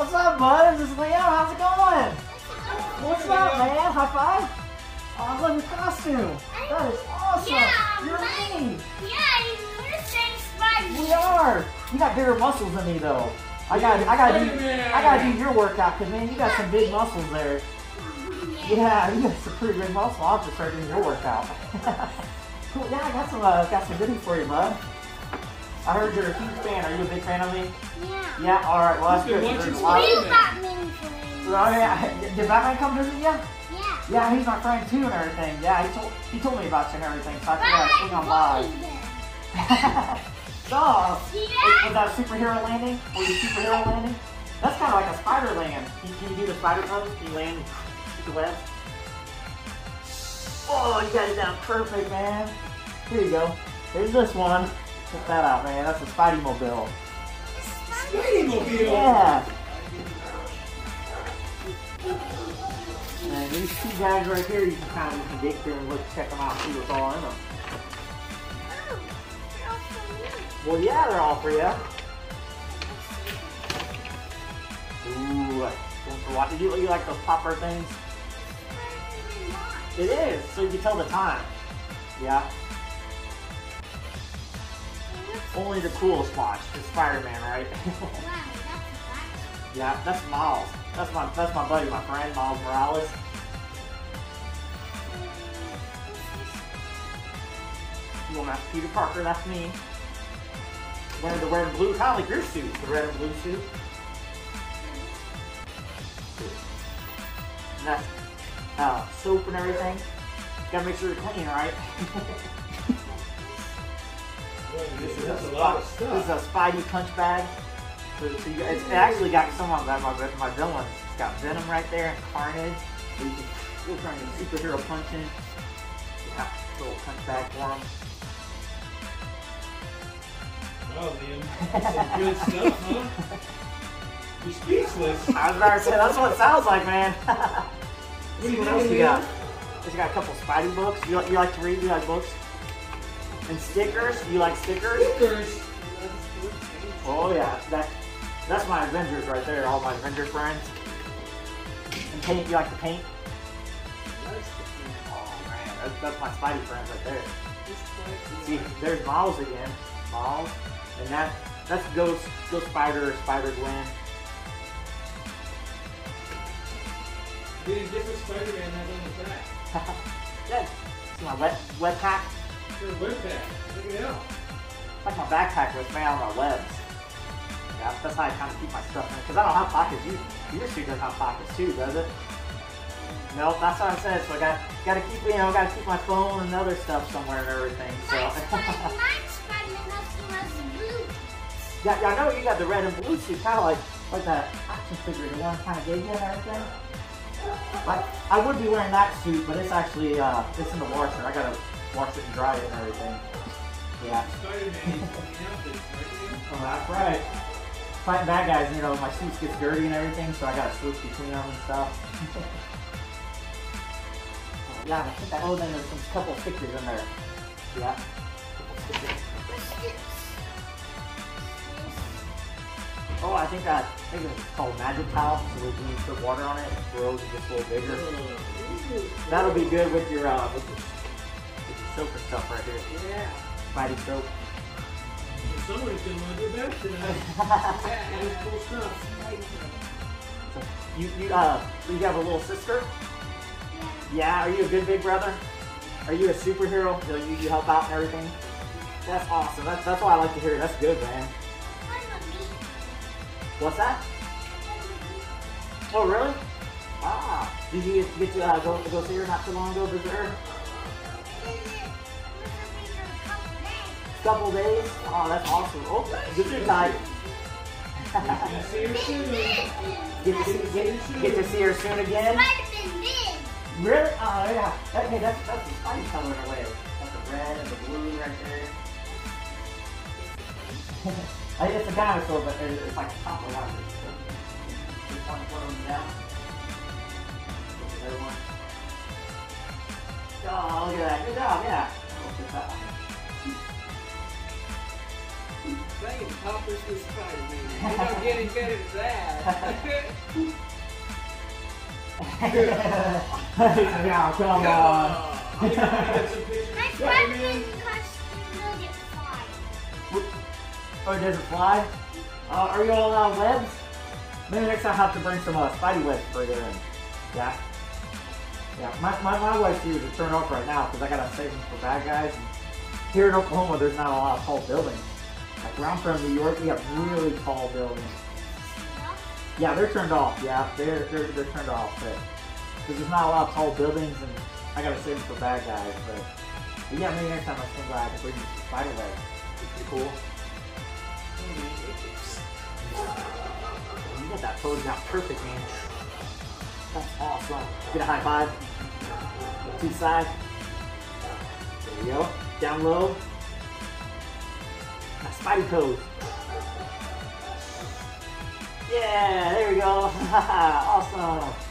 What's up, bud? This is Leo. How's it going? What's up, man? High five. Oh, I love your costume. That is awesome. Yeah, You're me. Yeah, we're the same. We are. You got bigger muscles than me, though. I got, I got to do, I got to do your workout, cause man, you got some big muscles there. Yeah, you got some pretty big muscles. I'll just start doing your workout. cool. Yeah, I got some, uh, got some goodies for you, bud. I heard you're a huge fan. Are you a big fan of me? Yeah. Yeah. All right. Well, that's good. been There's a watching lot- You Spider-Man. got many friends. Oh yeah, did Batman come visit you? Yeah. Yeah, he's my friend too and everything. Yeah, he told he told me about you and everything, so I figured I'd swing on by. so, See was that? that superhero landing? Was it superhero landing? That's kind of like a spider land. Can, can you do the spider pose? Can you land and the web? Oh, you got it down perfect, man. Here you go. Here's this one. Check that out, man. That's a Spidey mobile. Yeah. And these two guys right here, you can kind of through and look, check them out, see what's all in them. Well, yeah, they're all for you. Ooh, what? You, you like those popper things? It is, so you can tell the time. Yeah. Only the coolest watch is Spider-Man, right? yeah, that's Miles. That's my that's my buddy, my friend, Miles Morales. You want that's Peter Parker, that's me. Wearing the red and blue, kind of like your suit, the red and blue suit. And that's uh, soap and everything. Gotta make sure you're clean, right? This is, a, lot this is a Spidey punch bag. So, so you, it's it actually got some of that, my, my villains. It's got Venom right there and Carnage. So you can you're trying to superhero punching. Yeah, little punch bag for them. Oh, Liam. Some good stuff, huh? You're speechless. I was about to say, that's what it sounds like, man. What do See you what else you got? It's got a couple Spidey books. You, like- you like to read? You like books? And stickers? You like stickers? Stickers. Oh yeah, that that's my Avengers right there. All my Avenger friends. And paint? You like the paint? Oh man, that's, that's my Spidey friends right there. See, there's Miles again. Miles, and that that's Ghost Ghost Spider Spider Gwen. Getting different Spider-Man has on the back. yeah, see my wet web pack. Your web. Look it out. It's like my backpack with made out of my webs. Yeah, that's how I kind of keep my stuff in. Because I don't have pockets. You, your suit doesn't have pockets too, does it? No, that's what I said. So I got got to keep, you know, got to keep my phone and other stuff somewhere and everything. So. Mine's Spider-Man also has the blue. yeah, yeah, I know you got the red and blue suit, kind of like like that action figure, the one kind of gave you and everything. Like, I would be wearing that suit, but it's actually uh, it's in the washer. I gotta wash it and dry it and everything. Yeah. Oh, that's right. Fighting bad guys, you know, my suits gets dirty and everything, so I gotta switch between them and stuff. yeah, I think that, oh, then there's some couple stickers in there. Yeah. Oh, I think that, I think it's called Magic Towel, so when you put water on it, it grows and gets a little bigger. That'll be good with your, uh, with your, with your soap and stuff right here. Yeah. Spidey soap. Somebody's gonna want to do that tonight. yeah, that is cool stuff. So you, you, uh, you have a little sister? Yeah, Yeah. are you a good big brother? Are you a superhero? You, you, you help out and everything? That's awesome. That's, that's what I like to hear. That's good, man. What's that? Oh, really? Ah, did you get, get to uh, go, go see her not too long ago, visit her? Couple days? Oh, that's awesome. Oh, see her soon. Get to, see, get, get to see her soon again? Really? Oh, yeah. That, hey, that's, that's the Spidey color in a way. That's the red and the blue right there. I think it's a dinosaur, but it's, like a top. The other one. Oh, look at that. Good job, yeah. Saying, Topper's the Spider-Man. You don't get any better than that. yeah, come on. My Spider-Man costume will get fly. Oh, does it fly? Uh, are you all out of webs? Maybe next time I have to bring some uh, spidey webs for you in. Yeah. Yeah, my, my, my wife's here to turn off right now because I gotta save them for bad guys. And here in Oklahoma, there's not a lot of tall buildings. Like where I'm from, New York, we have really tall buildings. Yeah, they're turned off. Yeah, they're they're, they're turned off. But there's not a lot of tall buildings, and I gotta save for bad guys. But, but yeah, maybe next time I swing by, I can bring you spider. Pretty cool. You got that pose out perfect, man. That's awesome. Get a high five. Two side. There you go. Down low. Spidey pose. Yeah, there we go. awesome.